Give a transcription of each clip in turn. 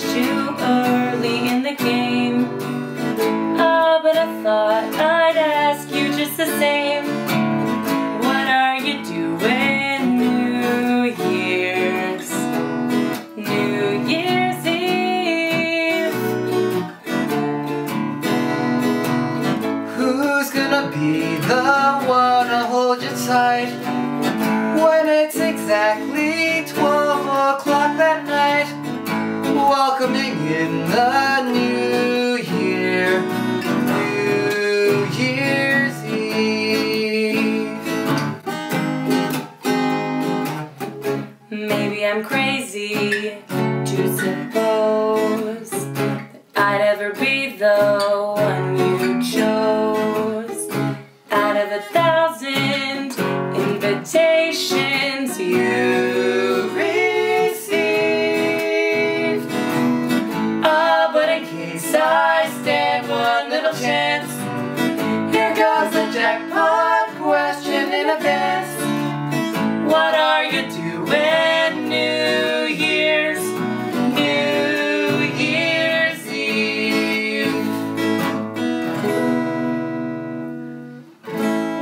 too early in the game. Ah, oh, but I thought I'd ask you just the same. What are you doing New Year's? New Year's Eve. Who's gonna be the one to hold you tight? When it's exactly 12 In the new year. New Year's Eve. Maybe I'm crazy. To suppose That I'd ever be the I stand one little chance. Here goes the jackpot question in advance What are you doing New Year's, New Year's Eve?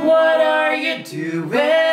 What are you doing